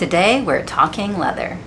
Today we're talking leather.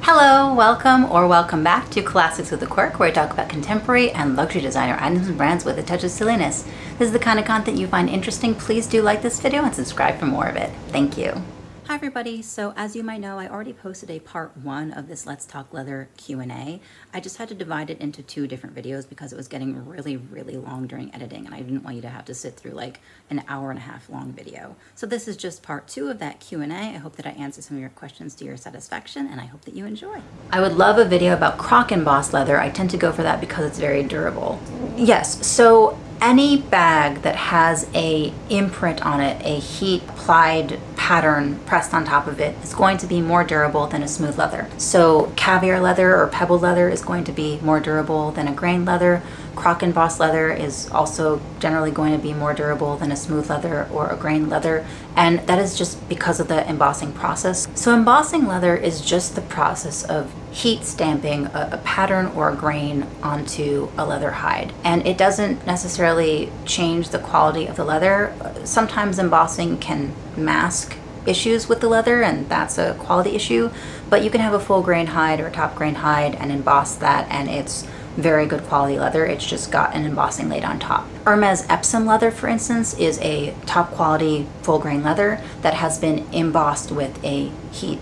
Hello, welcome or welcome back to Classics with a Quirk, where I talk about contemporary and luxury designer items and brands with a touch of silliness. This is the kind of content you find interesting. Please do like this video and subscribe for more of it. Thank you. Hi everybody, so as you might know, I already posted a part one of this Let's Talk Leather Q&A. I just had to divide it into two different videos because it was getting really, really long during editing and I didn't want you to have to sit through like an hour and a half long video. So this is just part two of that Q&A. I hope that I answered some of your questions to your satisfaction and I hope that you enjoy. I would love a video about croc embossed leather. I tend to go for that because it's very durable. Yes, so any bag that has a imprint on it, a heat applied pattern pressed on top of it is going to be more durable than a smooth leather. So caviar leather or pebble leather is going to be more durable than a grain leather. Croc embossed leather is also generally going to be more durable than a smooth leather or a grain leather, and that is just because of the embossing process. So embossing leather is just the process of heat stamping a, a, pattern or a grain onto a leather hide. And it doesn't necessarily change the quality of the leather. Sometimes embossing can mask issues with the leather and that's a quality issue, but you can have a full grain hide or a top grain hide and emboss that and it's very good quality leather. It's just got an embossing laid on top. Hermes Epsom leather, for instance, is a top quality full grain leather that has been embossed with a heat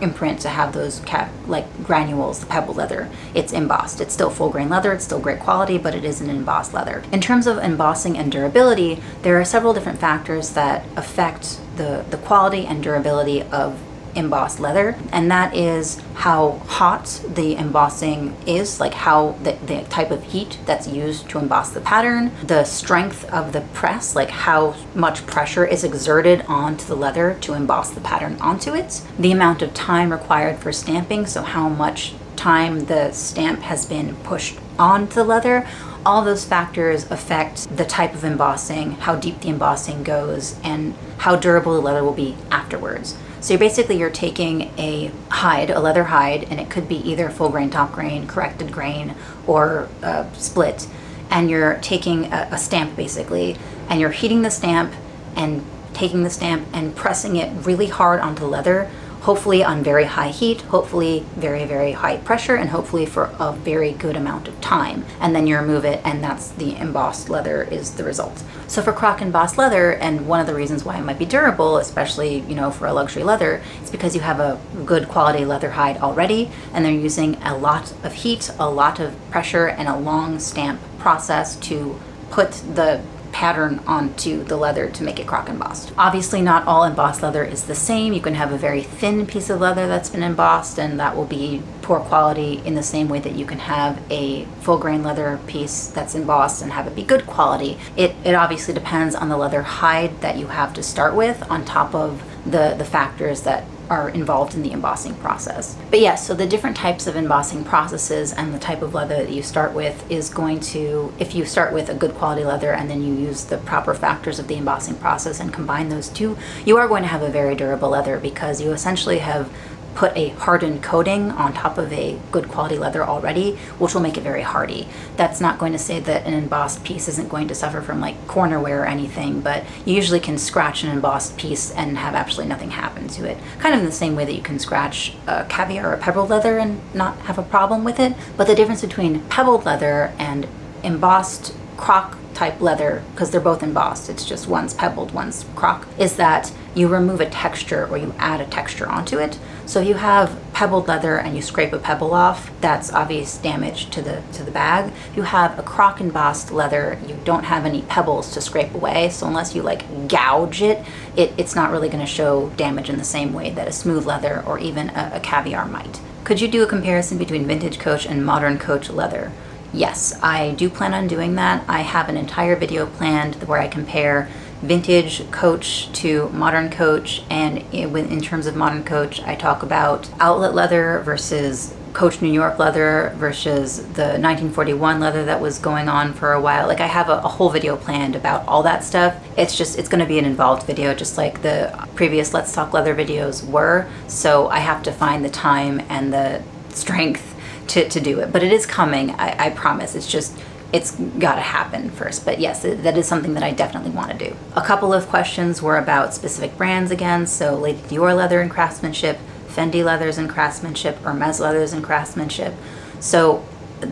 imprint to have those cap like granules, the pebble leather. It's embossed. It's still full grain leather. It's still great quality, but it is an embossed leather. In terms of embossing and durability, there are several different factors that affect the, the quality and durability of embossed leather and that is how hot the embossing is like how the, the type of heat that's used to emboss the pattern the strength of the press like how much pressure is exerted onto the leather to emboss the pattern onto it the amount of time required for stamping so how much time the stamp has been pushed onto the leather all those factors affect the type of embossing, how deep the embossing goes, and how durable the leather will be afterwards. So basically you're taking a hide, a leather hide, and it could be either full grain, top grain, corrected grain, or uh, split, and you're taking a, a stamp basically, and you're heating the stamp and taking the stamp and pressing it really hard onto leather hopefully on very high heat, hopefully very, very high pressure, and hopefully for a very good amount of time. And then you remove it and that's the embossed leather is the result. So for croc embossed leather, and one of the reasons why it might be durable, especially, you know, for a luxury leather, it's because you have a good quality leather hide already, and they're using a lot of heat, a lot of pressure, and a long stamp process to put the pattern onto the leather to make it croc embossed. Obviously not all embossed leather is the same. You can have a very thin piece of leather that's been embossed and that will be poor quality in the same way that you can have a full grain leather piece that's embossed and have it be good quality. It, it obviously depends on the leather hide that you have to start with on top of the, the factors that are involved in the embossing process. But yes, yeah, so the different types of embossing processes and the type of leather that you start with is going to, if you start with a good quality leather and then you use the proper factors of the embossing process and combine those two, you are going to have a very durable leather because you essentially have put a hardened coating on top of a good quality leather already, which will make it very hardy. That's not going to say that an embossed piece isn't going to suffer from like corner wear or anything, but you usually can scratch an embossed piece and have absolutely nothing happen to it. Kind of in the same way that you can scratch a caviar or pebbled leather and not have a problem with it. But the difference between pebbled leather and embossed croc type leather, because they're both embossed, it's just one's pebbled, one's croc, is that you remove a texture or you add a texture onto it. So if you have pebbled leather and you scrape a pebble off, that's obvious damage to the to the bag. If you have a croc embossed leather, you don't have any pebbles to scrape away. So unless you like gouge it, it it's not really going to show damage in the same way that a smooth leather or even a, a caviar might. Could you do a comparison between vintage coach and modern coach leather? Yes, I do plan on doing that. I have an entire video planned where I compare vintage coach to modern coach and in terms of modern coach I talk about outlet leather versus Coach New York leather versus the 1941 leather that was going on for a while. Like I have a, a whole video planned about all that stuff. It's just, it's gonna be an involved video just like the previous Let's Talk Leather videos were. So I have to find the time and the strength to, to do it. But it is coming, I, I promise. It's just it's got to happen first. But yes, that is something that I definitely want to do. A couple of questions were about specific brands again. So Lady Dior leather and craftsmanship, Fendi leathers and craftsmanship, Hermes leathers and craftsmanship. So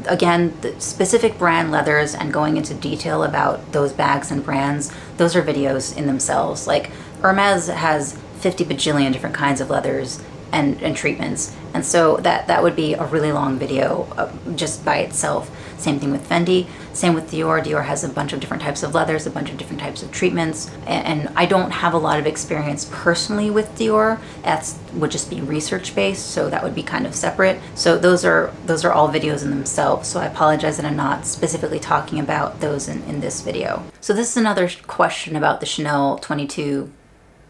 again, the specific brand leathers and going into detail about those bags and brands, those are videos in themselves. Like Hermes has 50 bajillion different kinds of leathers and, and treatments. And so that, that would be a really long video uh, just by itself. Same thing with Fendi. Same with Dior. Dior has a bunch of different types of leathers, a bunch of different types of treatments. And, and I don't have a lot of experience personally with Dior. That would just be research based, so that would be kind of separate. So those are those are all videos in themselves. So I apologize that I'm not specifically talking about those in, in this video. So this is another question about the Chanel 22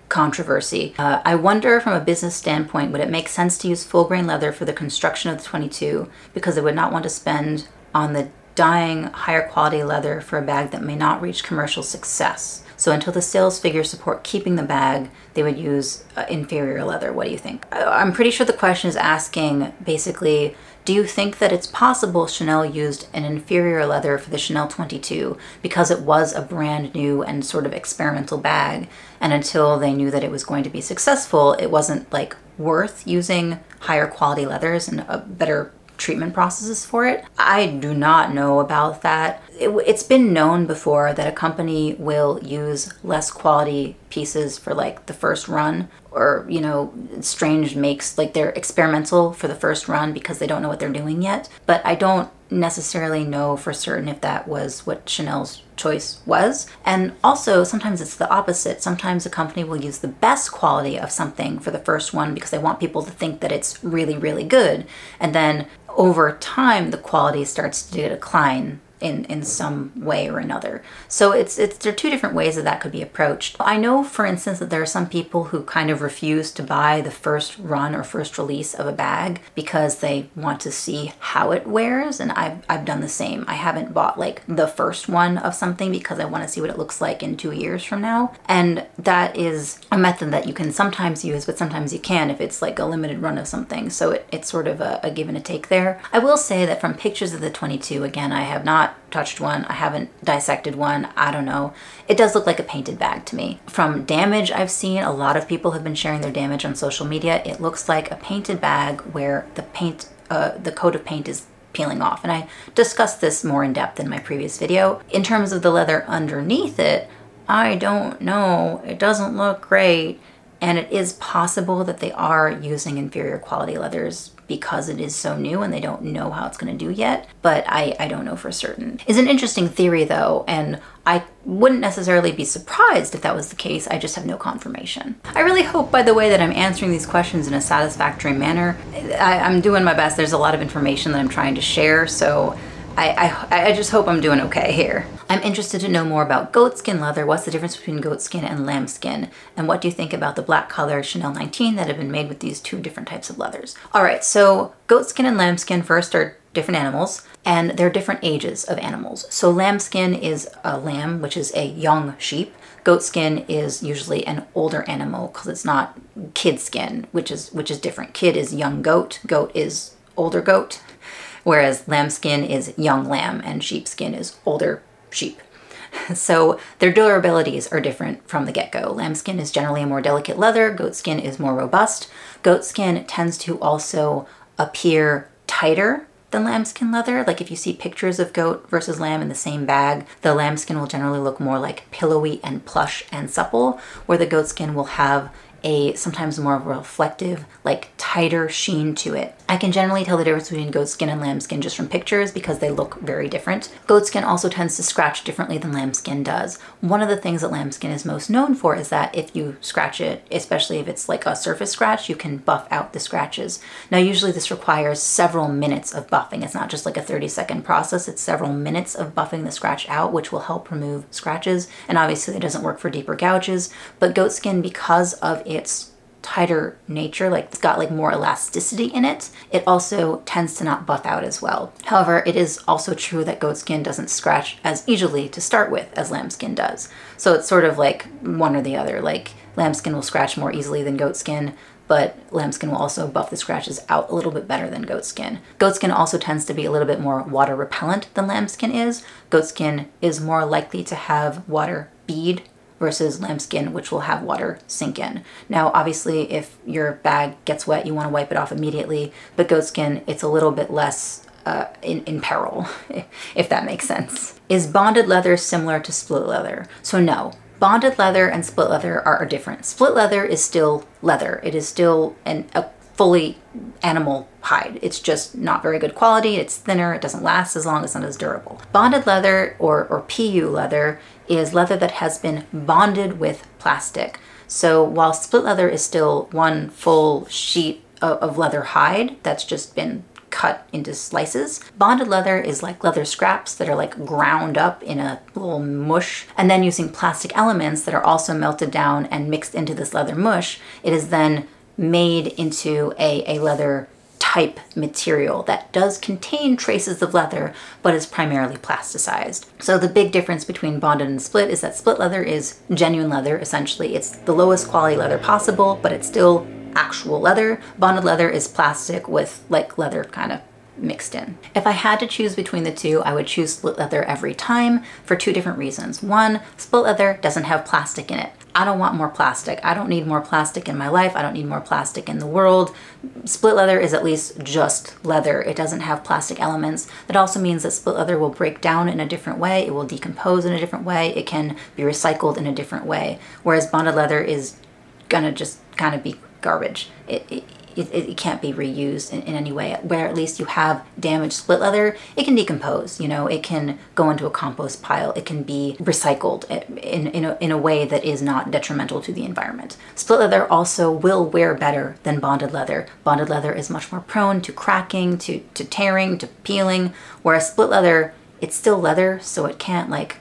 controversy. Uh, I wonder from a business standpoint, would it make sense to use full grain leather for the construction of the 22 because I would not want to spend on the dyeing higher quality leather for a bag that may not reach commercial success. So until the sales figures support keeping the bag, they would use uh, inferior leather. What do you think? I'm pretty sure the question is asking basically, do you think that it's possible Chanel used an inferior leather for the Chanel 22 because it was a brand new and sort of experimental bag? And until they knew that it was going to be successful, it wasn't like worth using higher quality leathers and a better treatment processes for it. I do not know about that. It, has been known before that a company will use less quality pieces for like the first run or, you know, strange makes, like they're experimental for the first run because they don't know what they're doing yet. But I don't necessarily know for certain if that was what Chanel's choice was. And also, sometimes it's the opposite. Sometimes a company will use the best quality of something for the first one because they want people to think that it's really, really good. And then over time, the quality starts to decline in, in some way or another. So it's, it's there are two different ways that that could be approached. I know, for instance, that there are some people who kind of refuse to buy the first run or first release of a bag because they want to see how it wears, and I've, I've done the same. I haven't bought like the first one of something because I want to see what it looks like in two years from now. And that is a method that you can sometimes use, but sometimes you can if it's like a limited run of something. So it, it's sort of a, a give and a take there. I will say that from pictures of the 22, again, I have not touched one. I haven't dissected one. I don't know. It does look like a painted bag to me. From damage I've seen, a lot of people have been sharing their damage on social media. It looks like a painted bag where the paint, uh, the coat of paint is peeling off. And I discussed this more in depth in my previous video. In terms of the leather underneath it, I don't know. It doesn't look great. And it is possible that they are using inferior quality leathers because it is so new and they don't know how it's going to do yet, but I, I don't know for certain. It's an interesting theory though, and I wouldn't necessarily be surprised if that was the case, I just have no confirmation. I really hope, by the way, that I'm answering these questions in a satisfactory manner. I, I'm doing my best. There's a lot of information that I'm trying to share, so I, I, I, just hope I'm doing okay here. I'm interested to know more about goatskin leather. What's the difference between goatskin and lambskin? And what do you think about the black color Chanel 19 that have been made with these two different types of leathers? All right, so goatskin and lambskin first are different animals and they're different ages of animals. So lambskin is a lamb, which is a young sheep. Goatskin is usually an older animal because it's not kid skin, which is which is different. Kid is young goat, goat is older goat whereas lambskin is young lamb and sheepskin is older sheep. So their durabilities are different from the get-go. Lambskin is generally a more delicate leather, goatskin is more robust. Goatskin tends to also appear tighter than lambskin leather. Like if you see pictures of goat versus lamb in the same bag, the lambskin will generally look more like pillowy and plush and supple, where the goatskin will have a sometimes more reflective, like tighter sheen to it. I can generally tell the difference between goat skin and lambskin just from pictures because they look very different. Goat skin also tends to scratch differently than lambskin does. One of the things that lambskin is most known for is that if you scratch it, especially if it's like a surface scratch, you can buff out the scratches. Now usually this requires several minutes of buffing. It's not just like a 30 second process, it's several minutes of buffing the scratch out, which will help remove scratches. And obviously it doesn't work for deeper gouges, but goat skin, because of its tighter nature, like it's got like more elasticity in it, it also tends to not buff out as well. However, it is also true that goat skin doesn't scratch as easily to start with as lambskin does. So it's sort of like one or the other, like lambskin will scratch more easily than goat skin, but lambskin will also buff the scratches out a little bit better than goatskin. Goatskin also tends to be a little bit more water repellent than lambskin is. Goatskin is more likely to have water bead versus lambskin, which will have water sink in. Now, obviously, if your bag gets wet, you want to wipe it off immediately, but goatskin, it's a little bit less uh, in, in peril, if that makes sense. Is bonded leather similar to split leather? So no, bonded leather and split leather are, different. Split leather is still leather. It is still an, a fully animal hide. It's just not very good quality. It's thinner. It doesn't last as long. It's not as durable. Bonded leather or, or PU leather is leather that has been bonded with plastic. So while split leather is still one full sheet of, of leather hide that's just been cut into slices. Bonded leather is like leather scraps that are like ground up in a little mush and then using plastic elements that are also melted down and mixed into this leather mush, it is then made into a, a leather type material that does contain traces of leather but is primarily plasticized. So the big difference between bonded and split is that split leather is genuine leather essentially. It's the lowest quality leather possible but it's still actual leather. Bonded leather is plastic with like leather kind of mixed in. If I had to choose between the two, I would choose split leather every time for two different reasons. One, split leather doesn't have plastic in it. I don't want more plastic. I don't need more plastic in my life. I don't need more plastic in the world. Split leather is at least just leather. It doesn't have plastic elements. That also means that split leather will break down in a different way. It will decompose in a different way. It can be recycled in a different way. Whereas bonded leather is gonna just kind of be garbage. It, it, it, it can't be reused in, in, any way. Where at least you have damaged split leather, it can decompose, you know, it can go into a compost pile, it can be recycled eh, in, in, a, in a way that is not detrimental to the environment. Split leather also will wear better than bonded leather. Bonded leather is much more prone to cracking, to, to tearing, to peeling, whereas split leather, it's still leather, so it can't like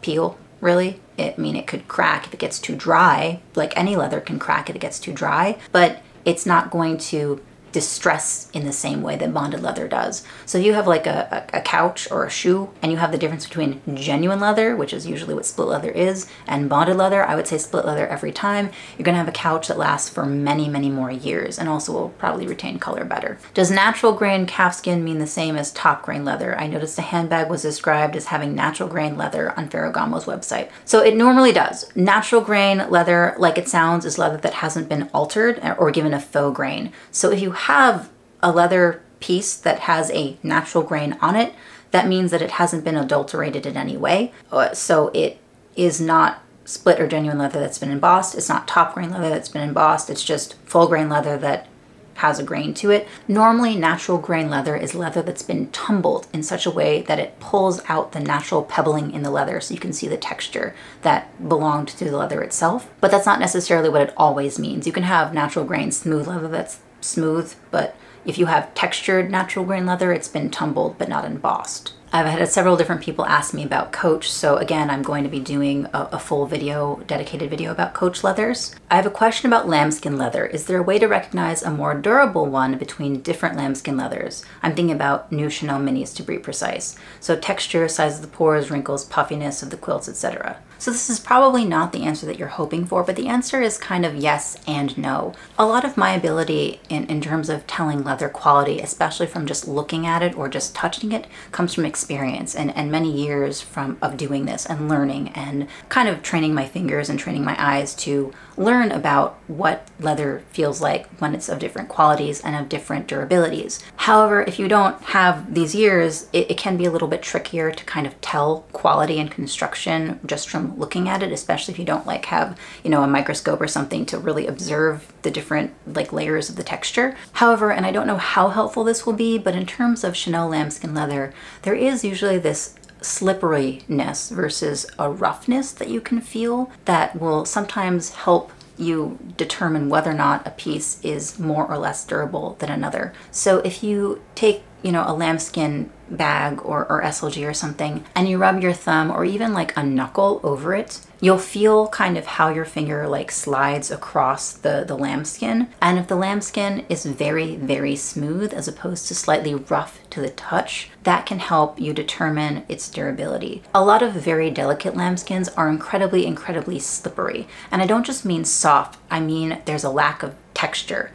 peel really. I mean, it could crack if it gets too dry, like any leather can crack if it gets too dry, but it's not going to distress in the same way that bonded leather does. So you have like a, a, a, couch or a shoe and you have the difference between genuine leather, which is usually what split leather is, and bonded leather, I would say split leather every time. You're gonna have a couch that lasts for many, many more years and also will probably retain color better. Does natural grain calfskin mean the same as top grain leather? I noticed a handbag was described as having natural grain leather on Ferragamo's website. So it normally does. Natural grain leather, like it sounds, is leather that hasn't been altered or given a faux grain. So if you have a leather piece that has a natural grain on it, that means that it hasn't been adulterated in any way. Uh, so it is not split or genuine leather that's been embossed. It's not top grain leather that's been embossed. It's just full grain leather that has a grain to it. Normally, natural grain leather is leather that's been tumbled in such a way that it pulls out the natural pebbling in the leather so you can see the texture that belonged to the leather itself. But that's not necessarily what it always means. You can have natural grain smooth leather that's smooth, but if you have textured natural grain leather, it's been tumbled but not embossed. I've had several different people ask me about Coach, so again, I'm going to be doing a, a, full video, dedicated video about Coach leathers. I have a question about lambskin leather. Is there a way to recognize a more durable one between different lambskin leathers? I'm thinking about new Chanel minis to be precise. So texture, size of the pores, wrinkles, puffiness of the quilts, etc. So this is probably not the answer that you're hoping for, but the answer is kind of yes and no. A lot of my ability in, in terms of telling leather quality, especially from just looking at it or just touching it, comes from experience and, and many years from of doing this and learning and kind of training my fingers and training my eyes to learn about what leather feels like when it's of different qualities and of different durabilities. However, if you don't have these years, it, it can be a little bit trickier to kind of tell quality and construction just from looking at it, especially if you don't like have, you know, a microscope or something to really observe the different like layers of the texture. However, and I don't know how helpful this will be, but in terms of Chanel lambskin leather, there is usually this slipperiness versus a roughness that you can feel that will sometimes help you determine whether or not a piece is more or less durable than another. So if you take, you know, a lambskin bag or, or SLG or something and you rub your thumb or even like a knuckle over it, you'll feel kind of how your finger like slides across the, the lambskin. And if the lambskin is very, very smooth as opposed to slightly rough to the touch, that can help you determine its durability. A lot of very delicate lambskins are incredibly, incredibly slippery. And I don't just mean soft, I mean there's a lack of texture.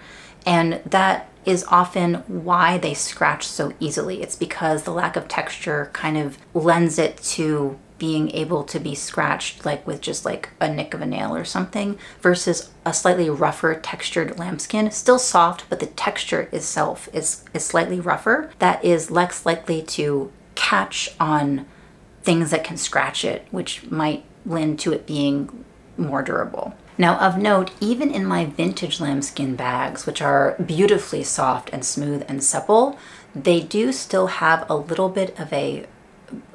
And that is often why they scratch so easily. It's because the lack of texture kind of lends it to being able to be scratched like with just like a nick of a nail or something versus a slightly rougher textured lambskin. Still soft but the texture itself is is slightly rougher. That is less likely to catch on things that can scratch it which might lend to it being more durable now of note even in my vintage lambskin bags which are beautifully soft and smooth and supple they do still have a little bit of a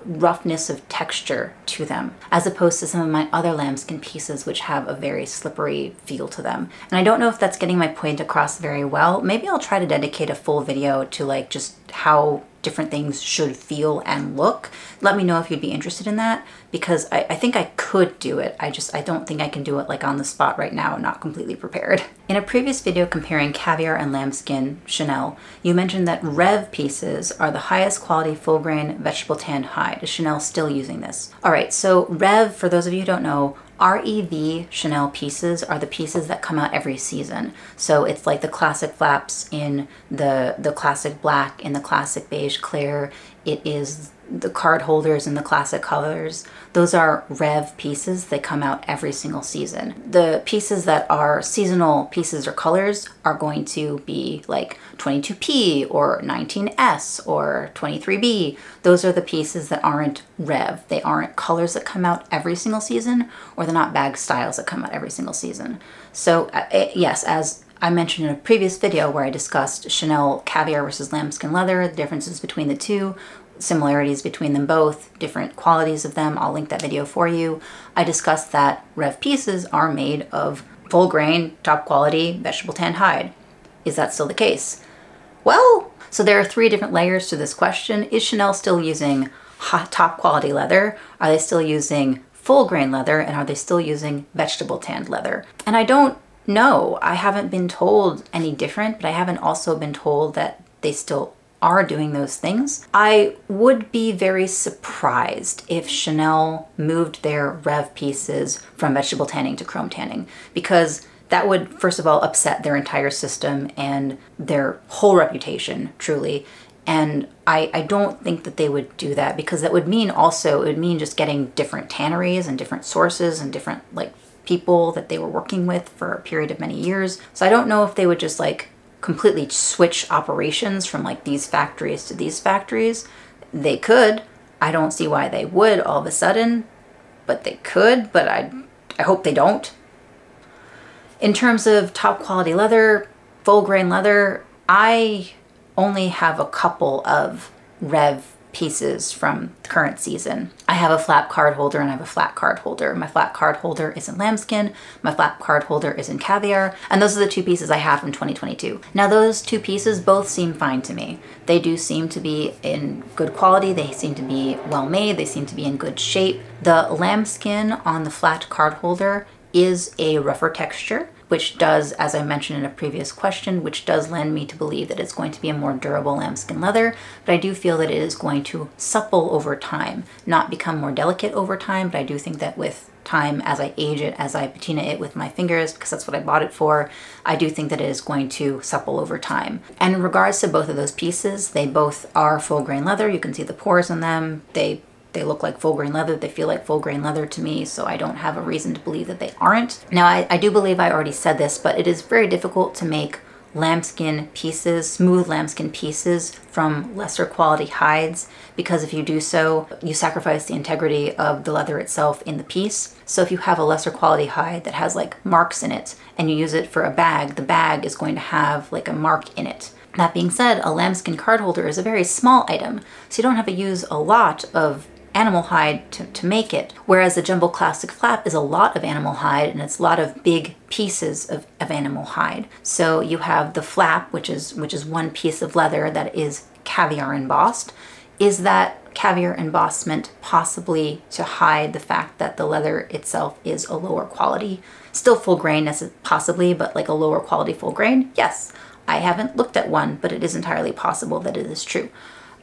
roughness of texture to them, as opposed to some of my other lambskin pieces, which have a very slippery feel to them. And I don't know if that's getting my point across very well. Maybe I'll try to dedicate a full video to like just how different things should feel and look. Let me know if you'd be interested in that because I, I, think I could do it. I just, I don't think I can do it like on the spot right now, not completely prepared. In a previous video comparing caviar and lambskin Chanel, you mentioned that Rev pieces are the highest quality full grain vegetable tan hide. Is Chanel still using this? All right, so Rev, for those of you who don't know, REV Chanel pieces are the pieces that come out every season. So it's like the classic flaps in the, the classic black, in the classic beige clear. It is the card holders in the classic colors. Those are Rev pieces. They come out every single season. The pieces that are seasonal pieces or colors are going to be like 22P or 19S or 23B. Those are the pieces that aren't Rev. They aren't colors that come out every single season or they're not bag styles that come out every single season. So uh, yes, as I mentioned in a previous video where I discussed Chanel caviar versus lambskin leather, the differences between the two, similarities between them both, different qualities of them. I'll link that video for you. I discussed that Rev pieces are made of full grain, top quality vegetable tan hide. Is that still the case? Well, so there are three different layers to this question. Is Chanel still using top quality leather? Are they still using full grain leather? And are they still using vegetable tanned leather? And I don't know. I haven't been told any different, but I haven't also been told that they still are doing those things. I would be very surprised if Chanel moved their Rev pieces from vegetable tanning to chrome tanning because that would, first of all, upset their entire system and their whole reputation, truly. And I, I don't think that they would do that because that would mean also, it would mean just getting different tanneries and different sources and different like people that they were working with for a period of many years. So I don't know if they would just like completely switch operations from like these factories to these factories. They could. I don't see why they would all of a sudden, but they could, but I, I hope they don't. In terms of top quality leather, full grain leather, I only have a couple of Rev pieces from the current season. I have a flap card holder and I have a flat card holder. My flat card holder is in lambskin, my flat card holder is in caviar, and those are the two pieces I have from 2022. Now those two pieces both seem fine to me. They do seem to be in good quality, they seem to be well made, they seem to be in good shape. The lambskin on the flat card holder is a rougher texture which does, as I mentioned in a previous question, which does lend me to believe that it's going to be a more durable lambskin leather, but I do feel that it is going to supple over time, not become more delicate over time, but I do think that with time as I age it, as I patina it with my fingers, because that's what I bought it for, I do think that it is going to supple over time. And in regards to both of those pieces, they both are full grain leather. You can see the pores in them. They they look like full grain leather. They feel like full grain leather to me, so I don't have a reason to believe that they aren't. Now, I, I do believe I already said this, but it is very difficult to make lambskin pieces, smooth lambskin pieces from lesser quality hides because if you do so, you sacrifice the integrity of the leather itself in the piece. So if you have a lesser quality hide that has like marks in it and you use it for a bag, the bag is going to have like a mark in it. That being said, a lambskin card holder is a very small item, so you don't have to use a lot of animal hide to, to make it. Whereas the Jumbo Classic Flap is a lot of animal hide and it's a lot of big pieces of, of animal hide. So you have the flap, which is, which is one piece of leather that is caviar embossed. Is that caviar embossment possibly to hide the fact that the leather itself is a lower quality? Still full grain possibly, but like a lower quality full grain? Yes. I haven't looked at one, but it is entirely possible that it is true.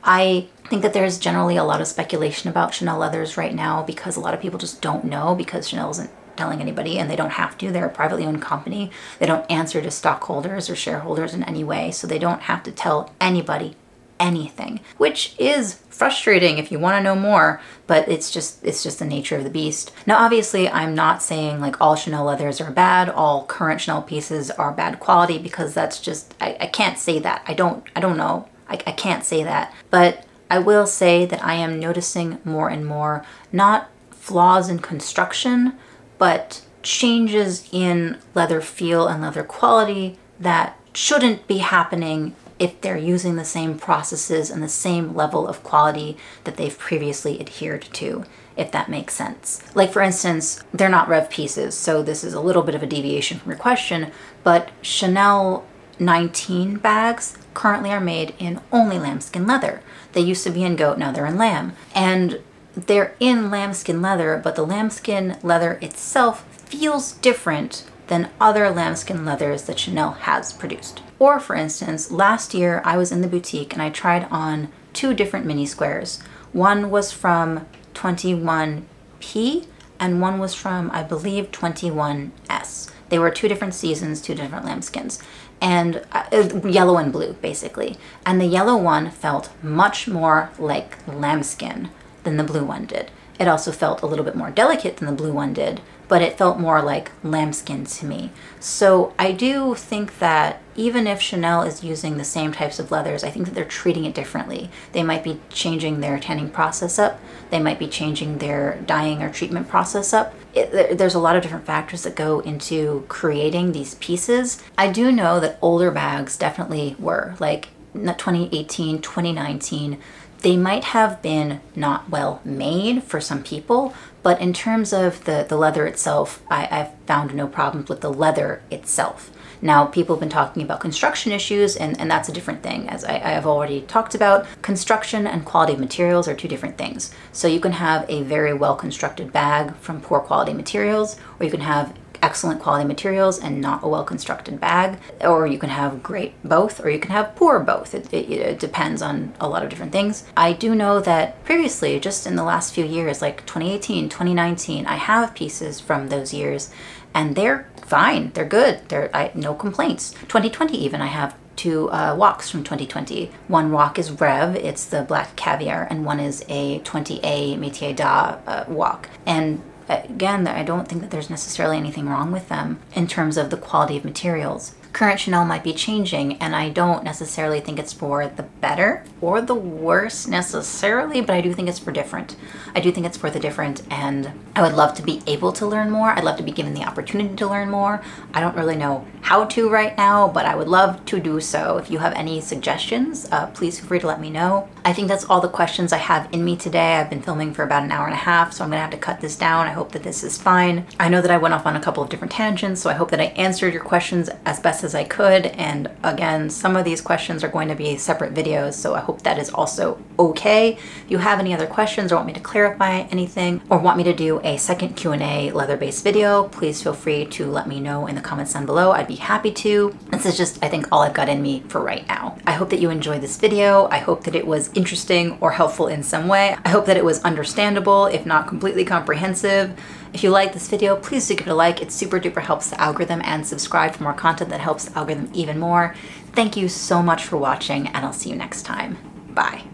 I think that there's generally a lot of speculation about Chanel leathers right now because a lot of people just don't know because Chanel isn't telling anybody, and they don't have to. They're a privately owned company. They don't answer to stockholders or shareholders in any way, so they don't have to tell anybody anything, which is frustrating if you want to know more, but it's just it's just the nature of the beast. Now obviously I'm not saying like all Chanel leathers are bad, all current Chanel pieces are bad quality because that's just I, I can't say that. I don't I don't know. I, I can't say that. But I will say that I am noticing more and more not flaws in construction, but changes in leather feel and leather quality that shouldn't be happening if they're using the same processes and the same level of quality that they've previously adhered to, if that makes sense. Like for instance, they're not Rev pieces, so this is a little bit of a deviation from your question, but Chanel 19 bags currently are made in only lambskin leather. They used to be in goat, now they're in lamb. And they're in lambskin leather, but the lambskin leather itself feels different than other lambskin leathers that Chanel has produced. Or for instance, last year I was in the boutique and I tried on two different mini squares. One was from 21P and one was from, I believe, 21S. They were two different seasons, two different lambskins, and uh, yellow and blue, basically. And the yellow one felt much more like lambskin than the blue one did. It also felt a little bit more delicate than the blue one did, but it felt more like lambskin to me. So I do think that even if Chanel is using the same types of leathers, I think that they're treating it differently. They might be changing their tanning process up. They might be changing their dyeing or treatment process up. It, there's a lot of different factors that go into creating these pieces. I do know that older bags definitely were, like 2018, 2019, they might have been not well made for some people, but in terms of the, the leather itself, I, I've found no problems with the leather itself. Now, people have been talking about construction issues, and, and that's a different thing. As I, I, have already talked about, construction and quality of materials are two different things. So you can have a very well constructed bag from poor quality materials, or you can have excellent quality materials and not a well constructed bag, or you can have great both, or you can have poor both. It, it, it, depends on a lot of different things. I do know that previously, just in the last few years, like 2018, 2019, I have pieces from those years and they're fine. They're good. They're I, no complaints. 2020 even, I have two uh, woks from 2020. One wok is Rev, it's the black caviar, and one is a 20A Métier d'Art uh, wok. And again, I don't think that there's necessarily anything wrong with them in terms of the quality of materials current Chanel might be changing, and I don't necessarily think it's for the better or the worse necessarily, but I do think it's for different. I do think it's for the different, and I would love to be able to learn more. I'd love to be given the opportunity to learn more. I don't really know how to right now, but I would love to do so. If you have any suggestions, uh, please feel free to let me know. I think that's all the questions I have in me today. I've been filming for about an hour and a half, so I'm gonna have to cut this down. I hope that this is fine. I know that I went off on a couple of different tangents, so I hope that I answered your questions as best as I could. And again, some of these questions are going to be separate videos, so I hope that is also okay. If you have any other questions or want me to clarify anything or want me to do a second Q&A leather-based video, please feel free to let me know in the comments down below. I'd be happy to. This is just, I think, all I've got in me for right now. I hope that you enjoyed this video. I hope that it was interesting or helpful in some way. I hope that it was understandable, if not completely comprehensive. If you like this video, please do give it a like. It super duper helps the algorithm and subscribe for more content that helps the algorithm even more. Thank you so much for watching and I'll see you next time. Bye.